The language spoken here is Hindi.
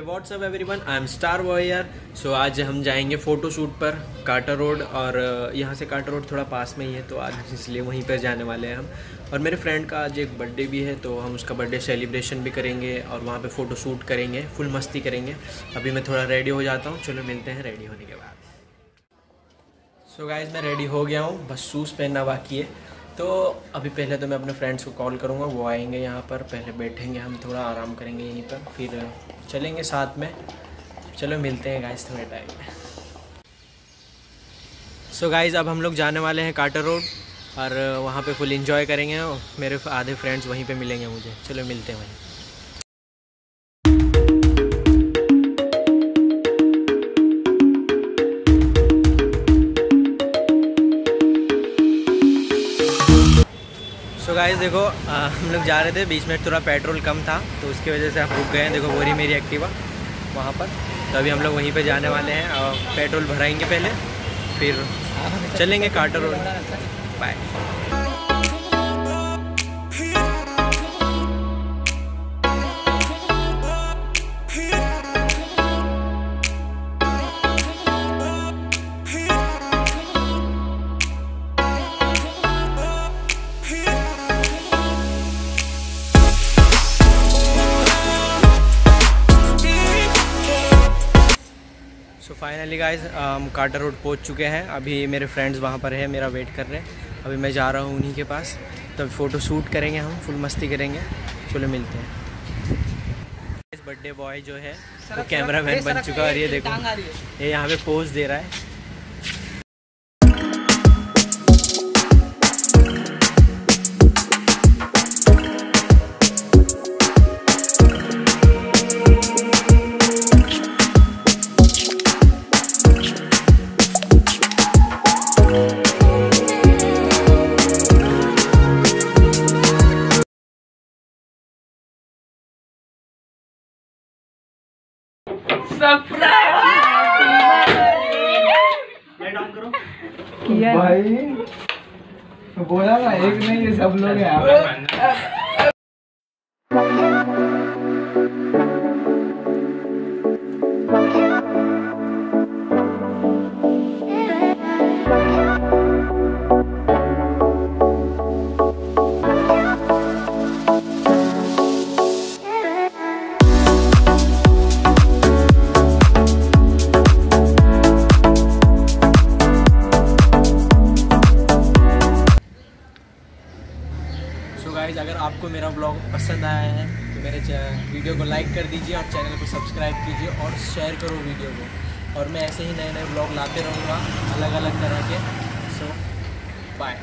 What's up everyone I am star वॉयर so आज हम जाएँगे फ़ोटो शूट पर काटा रोड और uh, यहाँ से काटा रोड थोड़ा पास में ही है तो आज इसलिए वहीं पर जाने वाले हैं हम। और मेरे फ्रेंड का आज एक बर्थडे भी है तो हम उसका बर्थडे सेलिब्रेशन भी करेंगे और वहाँ पे फ़ोटो शूट करेंगे फुल मस्ती करेंगे। अभी मैं थोड़ा रेडी हो जाता हूँ। चलो मिलते हैं रेडी होने के बाद। सो गाइज़ मैं रेडी हो गया हूँ। बस शूज़ पहनना बाकी है। तो अभी पहले तो मैं अपने फ्रेंड्स को कॉल करूँगा। वो आएँगे यहाँ पर। पहले बैठेंगे हम थोड़ा आराम करेंगे यहीं पर। फिर चलेंगे साथ में। चलो मिलते हैं गाइस थोड़े टाइम में। सो गाइस अब हम लोग जाने वाले हैं काटर रोड और वहाँ पे फुल इंजॉय करेंगे मेरे आधे फ्रेंड्स वहीं पे मिलेंगे मुझे। चलो मिलते हैं वहीं सो गाइस देखो आ, हम लोग जा रहे थे बीच में थोड़ा पेट्रोल कम था तो उसकी वजह से हम रुक गए हैं। देखो बोरी मेरी एक्टिवा वहाँ पर। तो अभी हम लोग वहीं पे जाने वाले हैं और पेट्रोल भराएँगे पहले फिर चलेंगे Carter Road bye so finally guys हम काटा रोड पहुँच चुके हैं। अभी मेरे फ्रेंड्स वहाँ पर है मेरा वेट कर रहे हैं। अभी मैं जा रहा हूँ उन्हीं के पास। तो फ़ोटो शूट करेंगे हम फुल मस्ती करेंगे। चलो मिलते हैं। बर्थडे बॉय जो है वो कैमरा मैन बन चुका है और ये देखो। ये यहाँ पे पोज दे रहा है। भाई बोला ना एक नहीं ये सब लोग हैं। गाइज़ अगर आपको मेरा ब्लॉग पसंद आया है तो मेरे वीडियो को लाइक कर दीजिए और चैनल को सब्सक्राइब कीजिए और शेयर करो वीडियो को। और मैं ऐसे ही नए नए ब्लॉग लाते रहूँगा अलग अलग तरह के। सो बाय